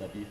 Love you.